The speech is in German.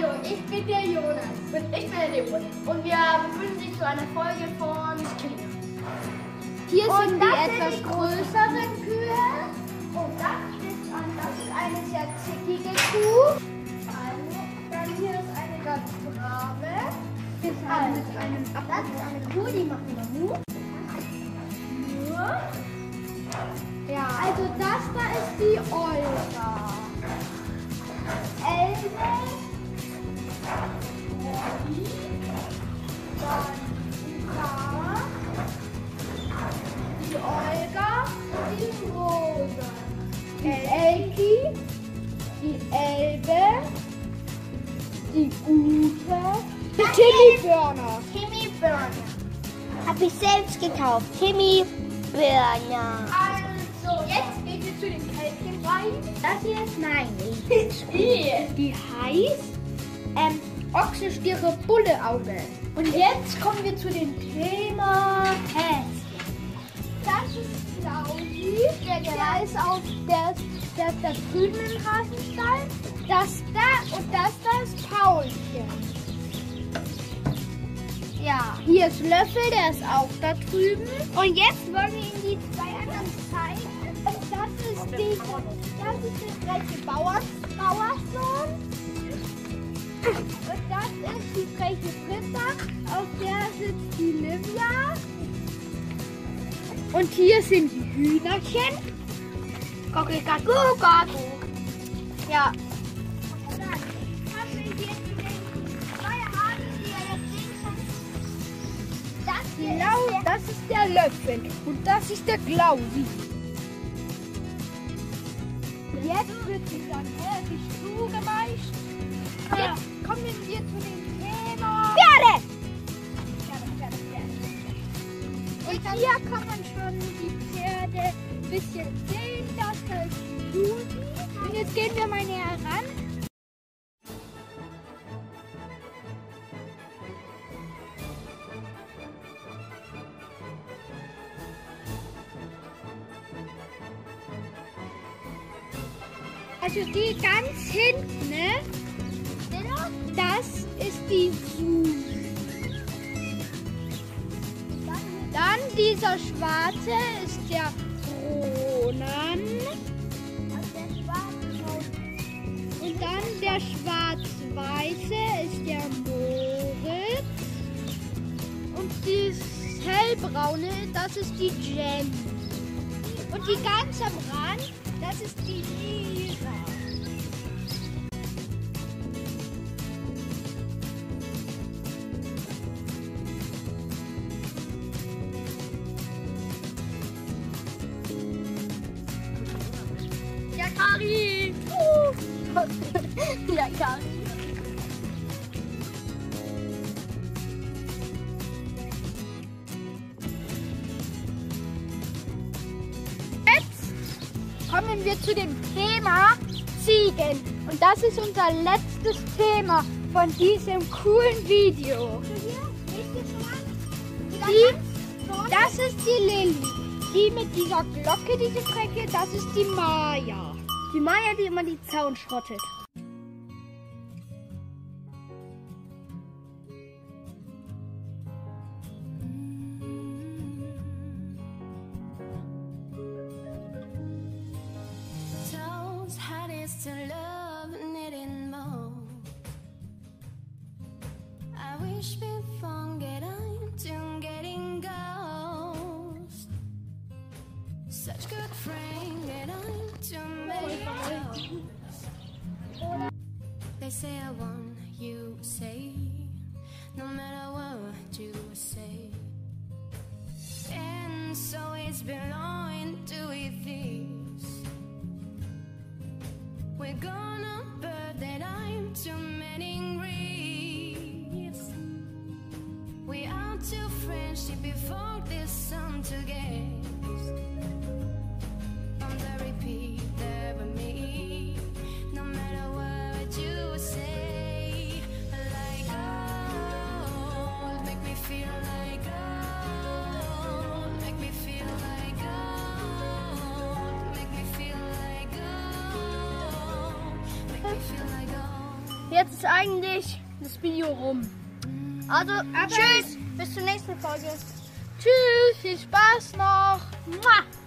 Hallo, ich bin der Jonas. Und ich bin der Leopold. Und wir befinden sich zu einer Folge von Killing. Hier sind die das sind etwas die größeren Kühe. Und das ist, an, das ist eine sehr Zickige Kuh. Also, dann hier ist eine ganz brave. Das Also, hat mit einem das ist eine Kuh, die macht immer Mu. Die Ute. Die Timmy Burner. Timmy Burner. Hab ich selbst gekauft. Timmy Burner. Also, jetzt gehen wir zu den Kälbchen rein. Das hier ist meine. Spiel. Die heißt ähm, Ochse, Stiere, Bulle, Auge. Und jetzt kommen wir zu dem Thema Häschen. Das ist Claudi. Der, der ist auf der, der, der drüben im Hasenstall. Das da und das da ist Paulchen. Ja. Hier ist Löffel, der ist auch da drüben. Und jetzt wollen wir Ihnen die zwei anderen zeigen. Das ist, die, das ist der freche Bauer, Bauersohn. Und das ist die freche Britta, auf der sitzt die Livia. Und hier sind die Hühnerchen. Gockel, gacku, gacku. Ja. Könnt. Das ist der Löffel. Und das ist der Glausi. Jetzt wird sie dann fertig zugemeischt. Jetzt kommen wir zu dem hier kann man schon die Pferde ein bisschen sehen. Das heißt Susi. Und jetzt gehen wir mal näher ran. Also die ganz hinten, ne? Das ist die dieser schwarze ist der Ronan. Und dann der schwarz-weiße ist der Moritz. Und das hellbraune, das ist die Jen. Und die ganz am Rand, das ist die Lisa. Kari. Ja, Kari. Jetzt kommen wir zu dem Thema Ziegen. Und das ist unser letztes Thema von diesem coolen Video. Die, das ist die Lilly. Die mit dieser Glocke, diese Frecke, das ist die Maya. Die Maya, die immer die Zaun schrottet. Wish They say I want you say, no matter what you say. And so it's belonging to this. We're gonna birth that I'm too many reefs. We are too friendship before this song to guess. Jetzt ist eigentlich das Video rum. Also, tschüss, bis zur nächsten Folge. Tschüss, viel Spaß noch. Mua.